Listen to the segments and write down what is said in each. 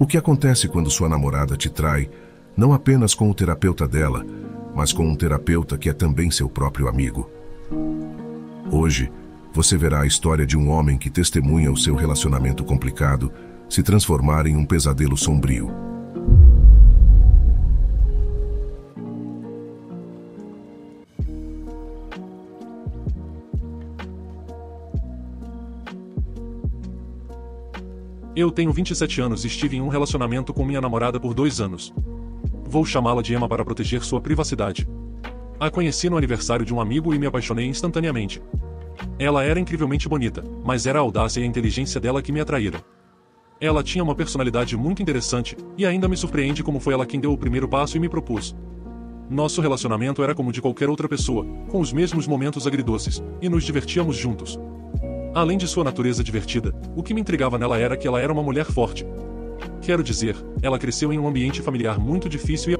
O que acontece quando sua namorada te trai, não apenas com o terapeuta dela, mas com um terapeuta que é também seu próprio amigo? Hoje, você verá a história de um homem que testemunha o seu relacionamento complicado se transformar em um pesadelo sombrio. Eu tenho 27 anos e estive em um relacionamento com minha namorada por dois anos. Vou chamá-la de Emma para proteger sua privacidade. A conheci no aniversário de um amigo e me apaixonei instantaneamente. Ela era incrivelmente bonita, mas era a audácia e a inteligência dela que me atraíram. Ela tinha uma personalidade muito interessante, e ainda me surpreende como foi ela quem deu o primeiro passo e me propôs. Nosso relacionamento era como de qualquer outra pessoa, com os mesmos momentos agridoces, e nos divertíamos juntos. Além de sua natureza divertida, o que me intrigava nela era que ela era uma mulher forte. Quero dizer, ela cresceu em um ambiente familiar muito difícil e.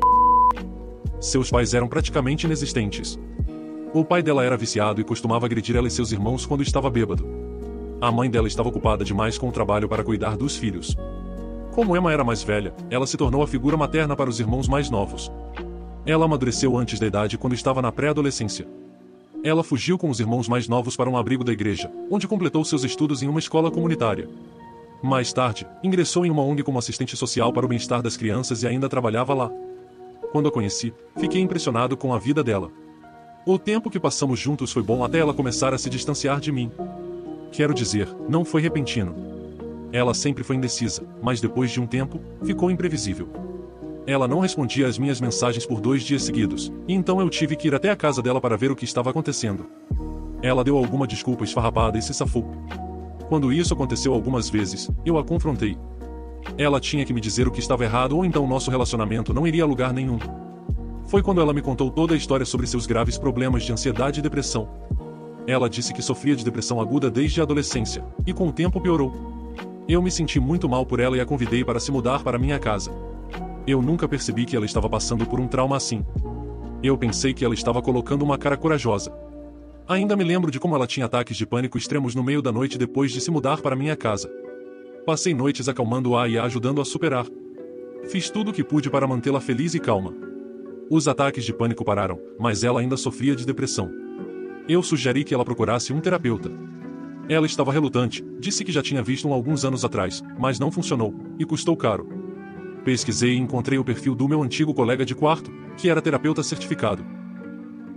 Seus pais eram praticamente inexistentes. O pai dela era viciado e costumava agredir ela e seus irmãos quando estava bêbado. A mãe dela estava ocupada demais com o trabalho para cuidar dos filhos. Como Emma era mais velha, ela se tornou a figura materna para os irmãos mais novos. Ela amadureceu antes da idade quando estava na pré-adolescência. Ela fugiu com os irmãos mais novos para um abrigo da igreja, onde completou seus estudos em uma escola comunitária. Mais tarde, ingressou em uma ONG como assistente social para o bem-estar das crianças e ainda trabalhava lá. Quando a conheci, fiquei impressionado com a vida dela. O tempo que passamos juntos foi bom até ela começar a se distanciar de mim. Quero dizer, não foi repentino. Ela sempre foi indecisa, mas depois de um tempo, ficou imprevisível. Ela não respondia às minhas mensagens por dois dias seguidos, e então eu tive que ir até a casa dela para ver o que estava acontecendo. Ela deu alguma desculpa esfarrapada e se safou. Quando isso aconteceu algumas vezes, eu a confrontei. Ela tinha que me dizer o que estava errado ou então nosso relacionamento não iria a lugar nenhum. Foi quando ela me contou toda a história sobre seus graves problemas de ansiedade e depressão. Ela disse que sofria de depressão aguda desde a adolescência, e com o tempo piorou. Eu me senti muito mal por ela e a convidei para se mudar para minha casa. Eu nunca percebi que ela estava passando por um trauma assim. Eu pensei que ela estava colocando uma cara corajosa. Ainda me lembro de como ela tinha ataques de pânico extremos no meio da noite depois de se mudar para minha casa. Passei noites acalmando-a e a ajudando a superar. Fiz tudo o que pude para mantê-la feliz e calma. Os ataques de pânico pararam, mas ela ainda sofria de depressão. Eu sugeri que ela procurasse um terapeuta. Ela estava relutante, disse que já tinha visto um alguns anos atrás, mas não funcionou, e custou caro. Pesquisei e encontrei o perfil do meu antigo colega de quarto, que era terapeuta certificado.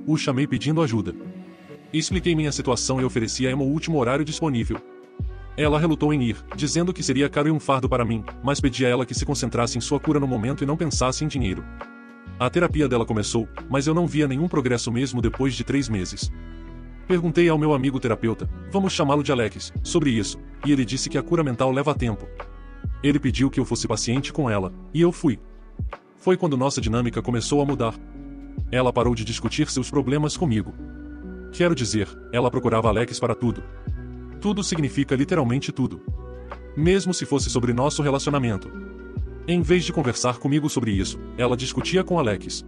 O chamei pedindo ajuda. Expliquei minha situação e ofereci a Emma o último horário disponível. Ela relutou em ir, dizendo que seria caro e um fardo para mim, mas pedi a ela que se concentrasse em sua cura no momento e não pensasse em dinheiro. A terapia dela começou, mas eu não via nenhum progresso mesmo depois de três meses. Perguntei ao meu amigo terapeuta, vamos chamá-lo de Alex, sobre isso, e ele disse que a cura mental leva tempo. Ele pediu que eu fosse paciente com ela, e eu fui. Foi quando nossa dinâmica começou a mudar. Ela parou de discutir seus problemas comigo. Quero dizer, ela procurava Alex para tudo. Tudo significa literalmente tudo. Mesmo se fosse sobre nosso relacionamento. Em vez de conversar comigo sobre isso, ela discutia com Alex.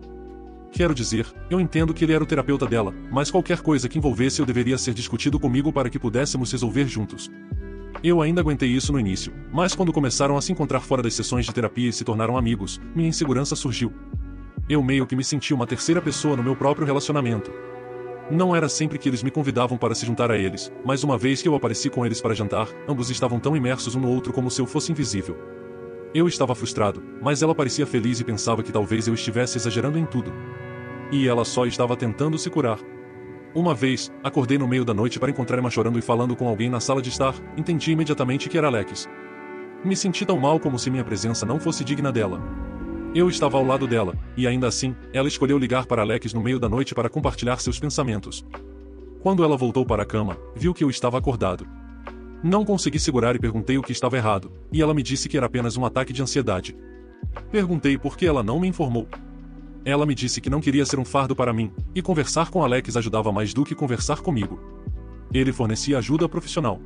Quero dizer, eu entendo que ele era o terapeuta dela, mas qualquer coisa que envolvesse eu deveria ser discutido comigo para que pudéssemos resolver juntos. Eu ainda aguentei isso no início, mas quando começaram a se encontrar fora das sessões de terapia e se tornaram amigos, minha insegurança surgiu. Eu meio que me senti uma terceira pessoa no meu próprio relacionamento. Não era sempre que eles me convidavam para se juntar a eles, mas uma vez que eu apareci com eles para jantar, ambos estavam tão imersos um no outro como se eu fosse invisível. Eu estava frustrado, mas ela parecia feliz e pensava que talvez eu estivesse exagerando em tudo. E ela só estava tentando se curar. Uma vez, acordei no meio da noite para encontrar Emma chorando e falando com alguém na sala de estar, entendi imediatamente que era Alex. Me senti tão mal como se minha presença não fosse digna dela. Eu estava ao lado dela, e ainda assim, ela escolheu ligar para Alex no meio da noite para compartilhar seus pensamentos. Quando ela voltou para a cama, viu que eu estava acordado. Não consegui segurar e perguntei o que estava errado, e ela me disse que era apenas um ataque de ansiedade. Perguntei por que ela não me informou. Ela me disse que não queria ser um fardo para mim, e conversar com Alex ajudava mais do que conversar comigo. Ele fornecia ajuda profissional.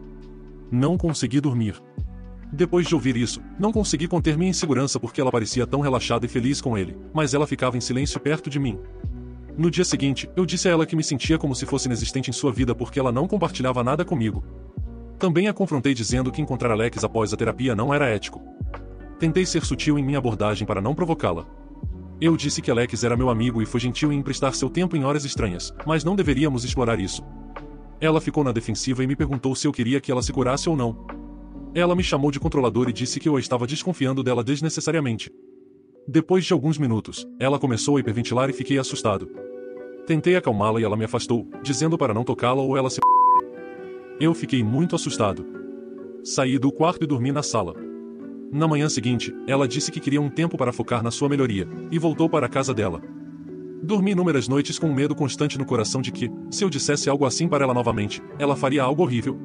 Não consegui dormir. Depois de ouvir isso, não consegui conter minha insegurança porque ela parecia tão relaxada e feliz com ele, mas ela ficava em silêncio perto de mim. No dia seguinte, eu disse a ela que me sentia como se fosse inexistente em sua vida porque ela não compartilhava nada comigo. Também a confrontei dizendo que encontrar Alex após a terapia não era ético. Tentei ser sutil em minha abordagem para não provocá-la. Eu disse que Alex era meu amigo e foi gentil em emprestar seu tempo em horas estranhas, mas não deveríamos explorar isso. Ela ficou na defensiva e me perguntou se eu queria que ela se curasse ou não. Ela me chamou de controlador e disse que eu estava desconfiando dela desnecessariamente. Depois de alguns minutos, ela começou a hiperventilar e fiquei assustado. Tentei acalmá-la e ela me afastou, dizendo para não tocá-la ou ela se. Eu fiquei muito assustado. Saí do quarto e dormi na sala. Na manhã seguinte, ela disse que queria um tempo para focar na sua melhoria, e voltou para a casa dela. Dormi inúmeras noites com um medo constante no coração de que, se eu dissesse algo assim para ela novamente, ela faria algo horrível.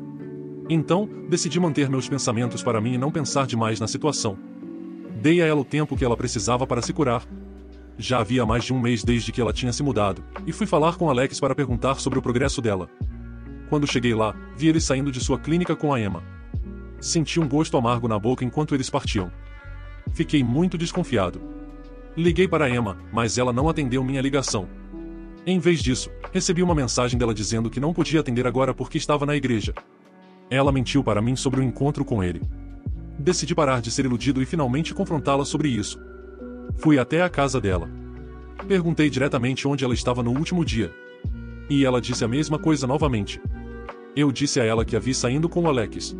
Então, decidi manter meus pensamentos para mim e não pensar demais na situação. Dei a ela o tempo que ela precisava para se curar. Já havia mais de um mês desde que ela tinha se mudado, e fui falar com Alex para perguntar sobre o progresso dela. Quando cheguei lá, vi ele saindo de sua clínica com a Emma. Senti um gosto amargo na boca enquanto eles partiam. Fiquei muito desconfiado. Liguei para Emma, mas ela não atendeu minha ligação. Em vez disso, recebi uma mensagem dela dizendo que não podia atender agora porque estava na igreja. Ela mentiu para mim sobre o encontro com ele. Decidi parar de ser iludido e finalmente confrontá-la sobre isso. Fui até a casa dela. Perguntei diretamente onde ela estava no último dia. E ela disse a mesma coisa novamente. Eu disse a ela que a vi saindo com o Alex.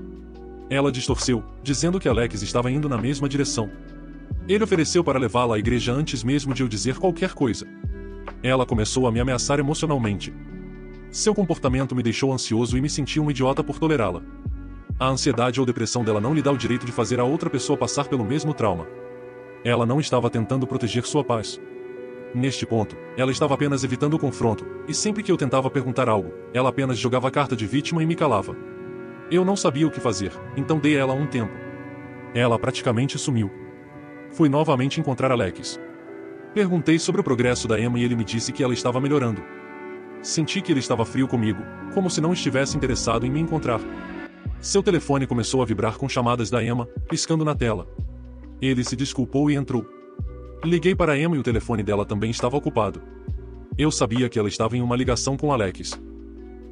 Ela distorceu, dizendo que Alex estava indo na mesma direção. Ele ofereceu para levá-la à igreja antes mesmo de eu dizer qualquer coisa. Ela começou a me ameaçar emocionalmente. Seu comportamento me deixou ansioso e me senti um idiota por tolerá-la. A ansiedade ou depressão dela não lhe dá o direito de fazer a outra pessoa passar pelo mesmo trauma. Ela não estava tentando proteger sua paz. Neste ponto, ela estava apenas evitando o confronto, e sempre que eu tentava perguntar algo, ela apenas jogava a carta de vítima e me calava. Eu não sabia o que fazer, então dei a ela um tempo. Ela praticamente sumiu. Fui novamente encontrar Alex. Perguntei sobre o progresso da Emma e ele me disse que ela estava melhorando. Senti que ele estava frio comigo, como se não estivesse interessado em me encontrar. Seu telefone começou a vibrar com chamadas da Emma, piscando na tela. Ele se desculpou e entrou. Liguei para Emma e o telefone dela também estava ocupado. Eu sabia que ela estava em uma ligação com Alex.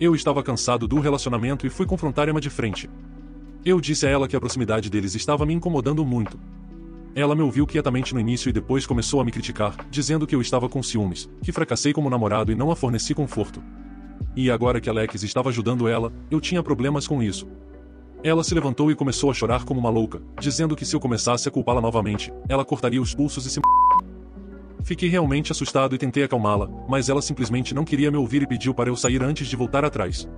Eu estava cansado do relacionamento e fui confrontar Emma de frente. Eu disse a ela que a proximidade deles estava me incomodando muito. Ela me ouviu quietamente no início e depois começou a me criticar, dizendo que eu estava com ciúmes, que fracassei como namorado e não a forneci conforto. E agora que Alex estava ajudando ela, eu tinha problemas com isso. Ela se levantou e começou a chorar como uma louca, dizendo que se eu começasse a culpá-la novamente, ela cortaria os pulsos e se. Fiquei realmente assustado e tentei acalmá-la, mas ela simplesmente não queria me ouvir e pediu para eu sair antes de voltar atrás.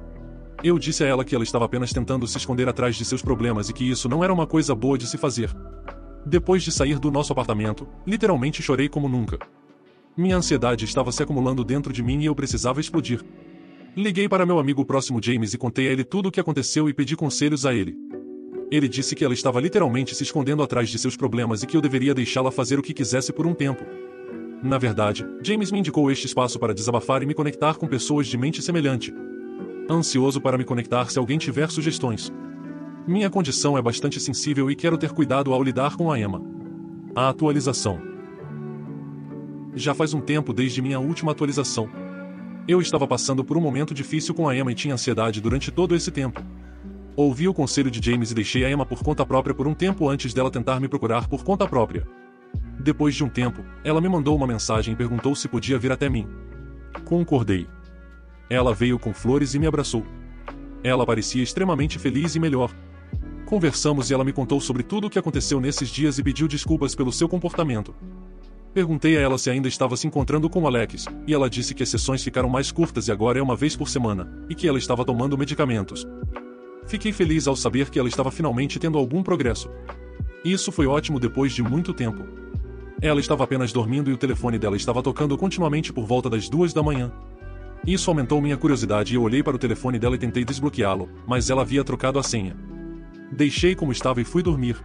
Eu disse a ela que ela estava apenas tentando se esconder atrás de seus problemas e que isso não era uma coisa boa de se fazer. Depois de sair do nosso apartamento, literalmente chorei como nunca. Minha ansiedade estava se acumulando dentro de mim e eu precisava explodir. Liguei para meu amigo próximo James e contei a ele tudo o que aconteceu e pedi conselhos a ele. Ele disse que ela estava literalmente se escondendo atrás de seus problemas e que eu deveria deixá-la fazer o que quisesse por um tempo. Na verdade, James me indicou este espaço para desabafar e me conectar com pessoas de mente semelhante. Ansioso para me conectar se alguém tiver sugestões. Minha condição é bastante sensível e quero ter cuidado ao lidar com a Emma. A atualização. Já faz um tempo desde minha última atualização. Eu estava passando por um momento difícil com a Emma e tinha ansiedade durante todo esse tempo. Ouvi o conselho de James e deixei a Emma por conta própria por um tempo antes dela tentar me procurar por conta própria. Depois de um tempo, ela me mandou uma mensagem e perguntou se podia vir até mim. Concordei. Ela veio com flores e me abraçou. Ela parecia extremamente feliz e melhor. Conversamos e ela me contou sobre tudo o que aconteceu nesses dias e pediu desculpas pelo seu comportamento. Perguntei a ela se ainda estava se encontrando com Alex, e ela disse que as sessões ficaram mais curtas e agora é uma vez por semana, e que ela estava tomando medicamentos. Fiquei feliz ao saber que ela estava finalmente tendo algum progresso. Isso foi ótimo depois de muito tempo. Ela estava apenas dormindo e o telefone dela estava tocando continuamente por volta das duas da manhã. Isso aumentou minha curiosidade e eu olhei para o telefone dela e tentei desbloqueá-lo, mas ela havia trocado a senha. Deixei como estava e fui dormir.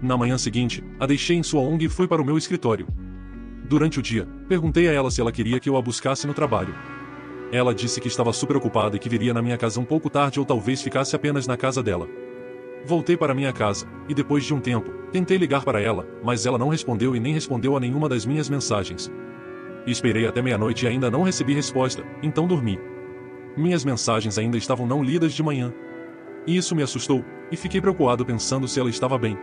Na manhã seguinte, a deixei em sua ONG e fui para o meu escritório. Durante o dia, perguntei a ela se ela queria que eu a buscasse no trabalho. Ela disse que estava super ocupada e que viria na minha casa um pouco tarde ou talvez ficasse apenas na casa dela. Voltei para minha casa, e depois de um tempo, tentei ligar para ela, mas ela não respondeu e nem respondeu a nenhuma das minhas mensagens. Esperei até meia-noite e ainda não recebi resposta, então dormi. Minhas mensagens ainda estavam não lidas de manhã. E isso me assustou, e fiquei preocupado pensando se ela estava bem.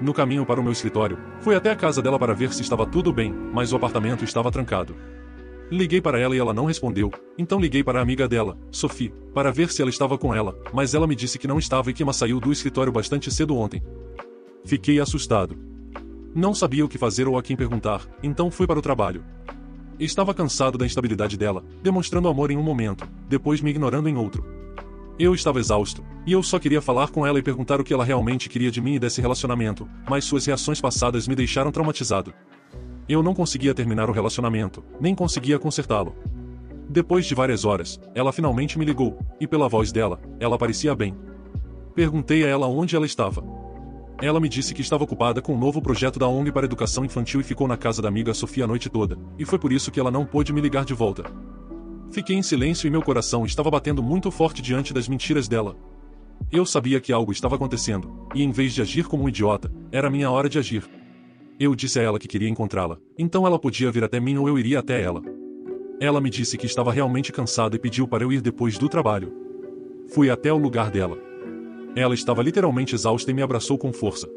No caminho para o meu escritório, fui até a casa dela para ver se estava tudo bem, mas o apartamento estava trancado. Liguei para ela e ela não respondeu, então liguei para a amiga dela, Sophie, para ver se ela estava com ela, mas ela me disse que não estava e que Emma saiu do escritório bastante cedo ontem. Fiquei assustado. Não sabia o que fazer ou a quem perguntar, então fui para o trabalho. Estava cansado da instabilidade dela, demonstrando amor em um momento, depois me ignorando em outro. Eu estava exausto, e eu só queria falar com ela e perguntar o que ela realmente queria de mim e desse relacionamento, mas suas reações passadas me deixaram traumatizado. Eu não conseguia terminar o relacionamento, nem conseguia consertá-lo. Depois de várias horas, ela finalmente me ligou, e pela voz dela, ela parecia bem. Perguntei a ela onde ela estava. Ela me disse que estava ocupada com um novo projeto da ONG para educação infantil e ficou na casa da amiga Sofia a noite toda, e foi por isso que ela não pôde me ligar de volta. Fiquei em silêncio e meu coração estava batendo muito forte diante das mentiras dela. Eu sabia que algo estava acontecendo, e em vez de agir como um idiota, era minha hora de agir. Eu disse a ela que queria encontrá-la, então ela podia vir até mim ou eu iria até ela. Ela me disse que estava realmente cansada e pediu para eu ir depois do trabalho. Fui até o lugar dela. Ela estava literalmente exausta e me abraçou com força.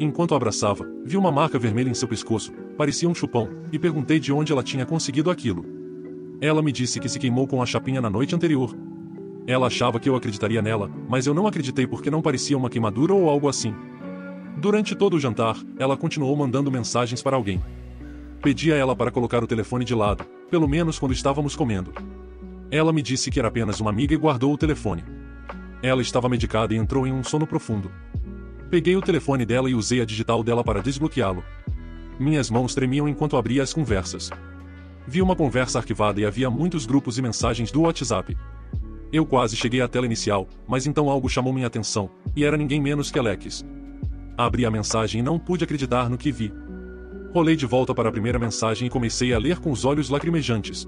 Enquanto abraçava, vi uma marca vermelha em seu pescoço, parecia um chupão, e perguntei de onde ela tinha conseguido aquilo. Ela me disse que se queimou com a chapinha na noite anterior. Ela achava que eu acreditaria nela, mas eu não acreditei porque não parecia uma queimadura ou algo assim. Durante todo o jantar, ela continuou mandando mensagens para alguém. Pedi a ela para colocar o telefone de lado, pelo menos quando estávamos comendo. Ela me disse que era apenas uma amiga e guardou o telefone. Ela estava medicada e entrou em um sono profundo. Peguei o telefone dela e usei a digital dela para desbloqueá-lo. Minhas mãos tremiam enquanto abria as conversas. Vi uma conversa arquivada e havia muitos grupos e mensagens do WhatsApp. Eu quase cheguei à tela inicial, mas então algo chamou minha atenção, e era ninguém menos que Alex. Abri a mensagem e não pude acreditar no que vi. Rolei de volta para a primeira mensagem e comecei a ler com os olhos lacrimejantes.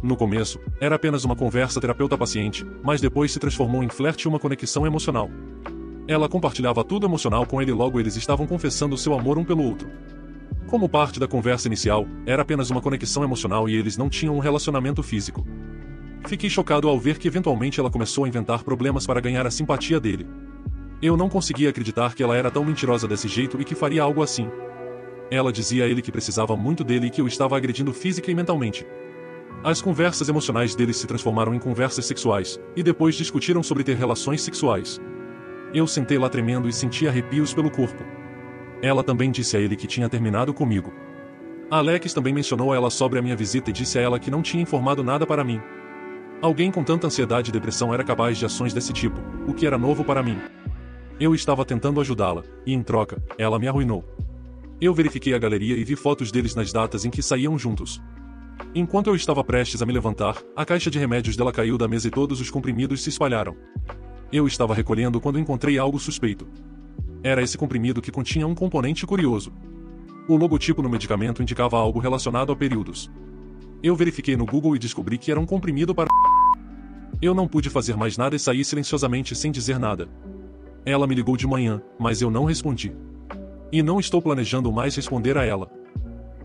No começo, era apenas uma conversa terapeuta-paciente, mas depois se transformou em flerte e uma conexão emocional. Ela compartilhava tudo emocional com ele e logo eles estavam confessando seu amor um pelo outro. Como parte da conversa inicial, era apenas uma conexão emocional e eles não tinham um relacionamento físico. Fiquei chocado ao ver que eventualmente ela começou a inventar problemas para ganhar a simpatia dele. Eu não conseguia acreditar que ela era tão mentirosa desse jeito e que faria algo assim. Ela dizia a ele que precisava muito dele e que o estava agredindo física e mentalmente. As conversas emocionais deles se transformaram em conversas sexuais, e depois discutiram sobre ter relações sexuais. Eu sentei lá tremendo e senti arrepios pelo corpo. Ela também disse a ele que tinha terminado comigo. Alex também mencionou a ela sobre a minha visita e disse a ela que não tinha informado nada para mim. Alguém com tanta ansiedade e depressão era capaz de ações desse tipo, o que era novo para mim. Eu estava tentando ajudá-la, e em troca, ela me arruinou. Eu verifiquei a galeria e vi fotos deles nas datas em que saíam juntos. Enquanto eu estava prestes a me levantar, a caixa de remédios dela caiu da mesa e todos os comprimidos se espalharam. Eu estava recolhendo quando encontrei algo suspeito. Era esse comprimido que continha um componente curioso. O logotipo no medicamento indicava algo relacionado a períodos. Eu verifiquei no Google e descobri que era um comprimido para. Eu não pude fazer mais nada e saí silenciosamente sem dizer nada. Ela me ligou de manhã, mas eu não respondi. E não estou planejando mais responder a ela.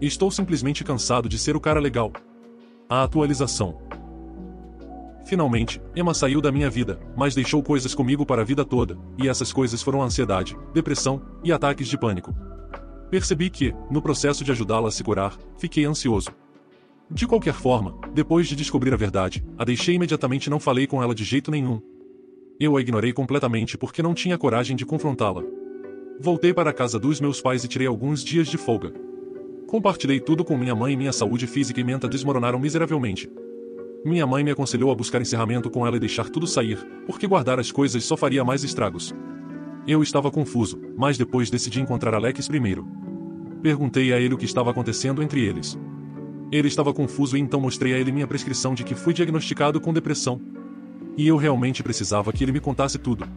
Estou simplesmente cansado de ser o cara legal. A atualização. Finalmente, Emma saiu da minha vida, mas deixou coisas comigo para a vida toda, e essas coisas foram ansiedade, depressão e ataques de pânico. Percebi que, no processo de ajudá-la a se curar, fiquei ansioso. De qualquer forma, depois de descobrir a verdade, a deixei imediatamente e não falei com ela de jeito nenhum, eu a ignorei completamente porque não tinha coragem de confrontá-la. Voltei para a casa dos meus pais e tirei alguns dias de folga. Compartilhei tudo com minha mãe e minha saúde física e mental desmoronaram miseravelmente. Minha mãe me aconselhou a buscar encerramento com ela e deixar tudo sair, porque guardar as coisas só faria mais estragos. Eu estava confuso, mas depois decidi encontrar Alex primeiro. Perguntei a ele o que estava acontecendo entre eles. Ele estava confuso e então mostrei a ele minha prescrição de que fui diagnosticado com depressão, e eu realmente precisava que ele me contasse tudo.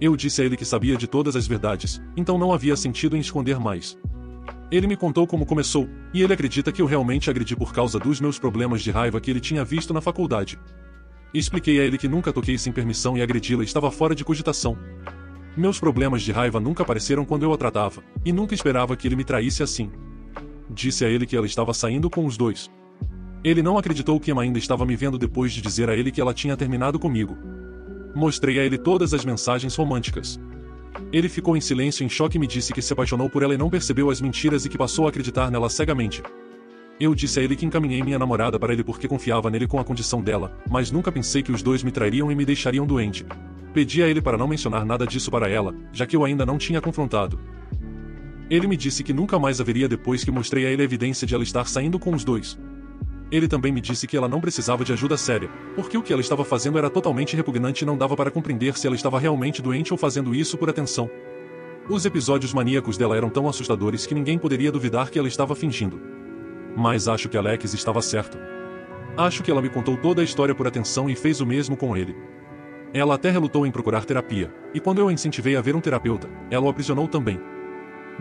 Eu disse a ele que sabia de todas as verdades, então não havia sentido em esconder mais. Ele me contou como começou, e ele acredita que eu realmente agredi por causa dos meus problemas de raiva que ele tinha visto na faculdade. Expliquei a ele que nunca toquei sem permissão e agredi-la estava fora de cogitação. Meus problemas de raiva nunca apareceram quando eu a tratava, e nunca esperava que ele me traísse assim. Disse a ele que ela estava saindo com os dois. Ele não acreditou que Emma ainda estava me vendo depois de dizer a ele que ela tinha terminado comigo. Mostrei a ele todas as mensagens românticas. Ele ficou em silêncio em choque e me disse que se apaixonou por ela e não percebeu as mentiras e que passou a acreditar nela cegamente. Eu disse a ele que encaminhei minha namorada para ele porque confiava nele com a condição dela, mas nunca pensei que os dois me trairiam e me deixariam doente. Pedi a ele para não mencionar nada disso para ela, já que eu ainda não tinha confrontado. Ele me disse que nunca mais haveria depois que mostrei a ele a evidência de ela estar saindo com os dois. Ele também me disse que ela não precisava de ajuda séria, porque o que ela estava fazendo era totalmente repugnante e não dava para compreender se ela estava realmente doente ou fazendo isso por atenção. Os episódios maníacos dela eram tão assustadores que ninguém poderia duvidar que ela estava fingindo. Mas acho que Alex estava certo. Acho que ela me contou toda a história por atenção e fez o mesmo com ele. Ela até relutou em procurar terapia, e quando eu a incentivei a ver um terapeuta, ela o aprisionou também.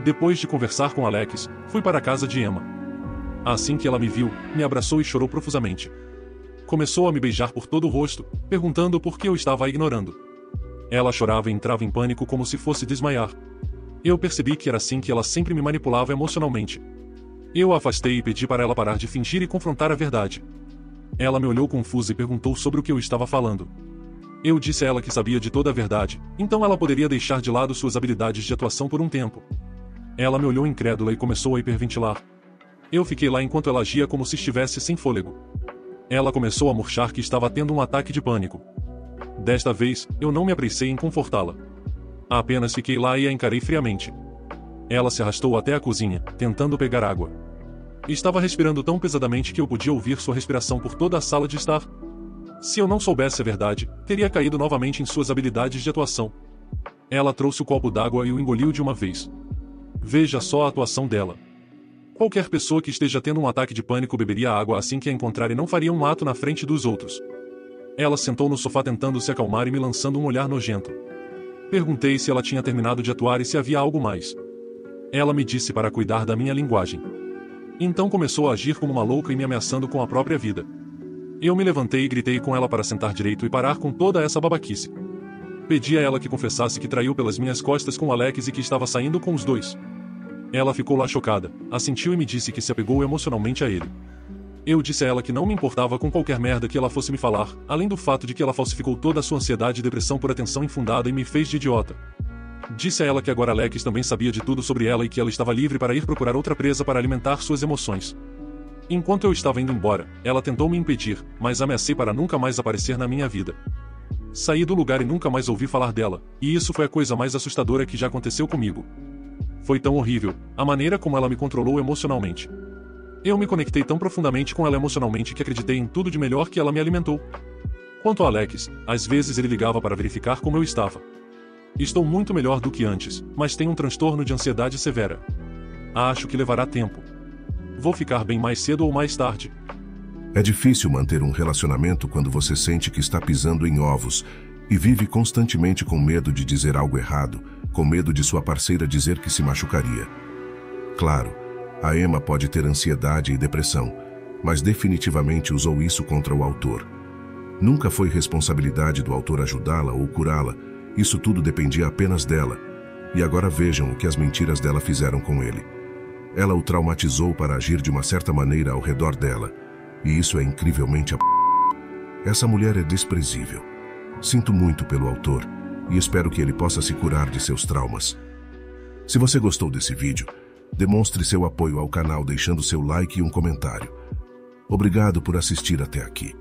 Depois de conversar com Alex, fui para a casa de Emma. Assim que ela me viu, me abraçou e chorou profusamente. Começou a me beijar por todo o rosto, perguntando por que eu estava a ignorando. Ela chorava e entrava em pânico como se fosse desmaiar. Eu percebi que era assim que ela sempre me manipulava emocionalmente. Eu a afastei e pedi para ela parar de fingir e confrontar a verdade. Ela me olhou confusa e perguntou sobre o que eu estava falando. Eu disse a ela que sabia de toda a verdade, então ela poderia deixar de lado suas habilidades de atuação por um tempo. Ela me olhou incrédula e começou a hiperventilar. Eu fiquei lá enquanto ela agia como se estivesse sem fôlego. Ela começou a murchar que estava tendo um ataque de pânico. Desta vez, eu não me apressei em confortá-la. Apenas fiquei lá e a encarei friamente. Ela se arrastou até a cozinha, tentando pegar água. Estava respirando tão pesadamente que eu podia ouvir sua respiração por toda a sala de estar. Se eu não soubesse a verdade, teria caído novamente em suas habilidades de atuação. Ela trouxe o copo d'água e o engoliu de uma vez. Veja só a atuação dela. Qualquer pessoa que esteja tendo um ataque de pânico beberia água assim que a encontrar e não faria um ato na frente dos outros. Ela sentou no sofá tentando se acalmar e me lançando um olhar nojento. Perguntei se ela tinha terminado de atuar e se havia algo mais. Ela me disse para cuidar da minha linguagem. Então começou a agir como uma louca e me ameaçando com a própria vida. Eu me levantei e gritei com ela para sentar direito e parar com toda essa babaquice. Pedi a ela que confessasse que traiu pelas minhas costas com Alex e que estava saindo com os dois. Ela ficou lá chocada, assentiu e me disse que se apegou emocionalmente a ele. Eu disse a ela que não me importava com qualquer merda que ela fosse me falar, além do fato de que ela falsificou toda a sua ansiedade e depressão por atenção infundada e me fez de idiota. Disse a ela que agora Alex também sabia de tudo sobre ela e que ela estava livre para ir procurar outra presa para alimentar suas emoções. Enquanto eu estava indo embora, ela tentou me impedir, mas ameacei para nunca mais aparecer na minha vida. Saí do lugar e nunca mais ouvi falar dela, e isso foi a coisa mais assustadora que já aconteceu comigo. Foi tão horrível, a maneira como ela me controlou emocionalmente. Eu me conectei tão profundamente com ela emocionalmente que acreditei em tudo de melhor que ela me alimentou. Quanto a Alex, às vezes ele ligava para verificar como eu estava. Estou muito melhor do que antes, mas tenho um transtorno de ansiedade severa. Acho que levará tempo. Vou ficar bem mais cedo ou mais tarde. É difícil manter um relacionamento quando você sente que está pisando em ovos e vive constantemente com medo de dizer algo errado com medo de sua parceira dizer que se machucaria. Claro, a Emma pode ter ansiedade e depressão, mas definitivamente usou isso contra o autor. Nunca foi responsabilidade do autor ajudá-la ou curá-la, isso tudo dependia apenas dela. E agora vejam o que as mentiras dela fizeram com ele. Ela o traumatizou para agir de uma certa maneira ao redor dela, e isso é incrivelmente a... Essa mulher é desprezível. Sinto muito pelo autor, e espero que ele possa se curar de seus traumas. Se você gostou desse vídeo, demonstre seu apoio ao canal deixando seu like e um comentário. Obrigado por assistir até aqui.